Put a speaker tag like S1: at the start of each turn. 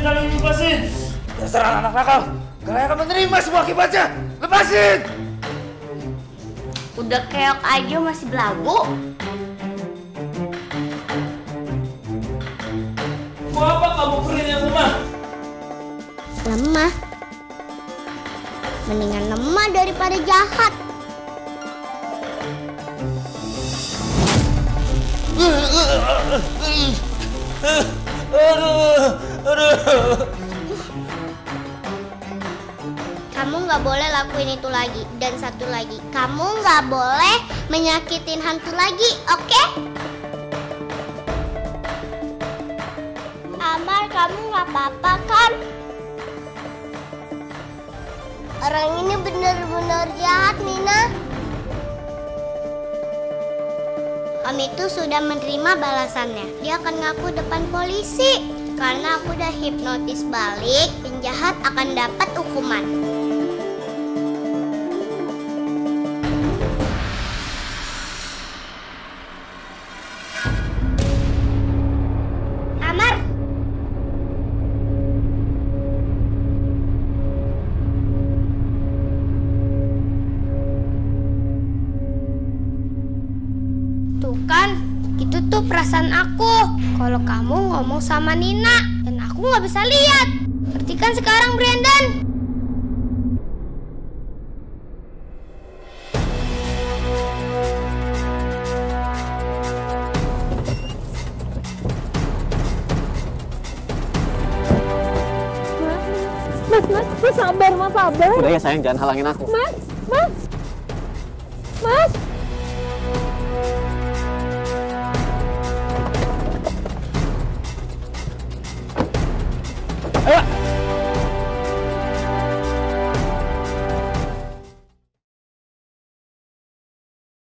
S1: Lepasin! Dasar anak nakal! Kalian akan menerima semua akibatnya! Lepasin!
S2: Udah keok aja masih belagu.
S1: Mau apa kamu kurir yang lemah?
S2: Lemah. Mendingan lemah daripada jahat.
S1: Aduh, aduh.
S2: Kamu nggak boleh lakuin itu lagi. Dan satu lagi, kamu nggak boleh menyakitin hantu lagi, oke? Amar, kamu nggak apa-apa kan? Orang ini benar-benar jahat, Nina. Kami itu sudah menerima balasannya. Dia akan ngaku depan polisi. Karena aku udah hipnotis balik, penjahat akan dapat hukuman. Tuh kan, itu tuh perasaan aku. Kalau kamu ngomong sama Nina dan aku nggak bisa lihat. Ngerti kan sekarang, Brandon?
S3: Mas, mas, mas sabar, mas sabar.
S4: Udah ya sayang, jangan halangin aku.
S3: Mas, mas, mas, Ơ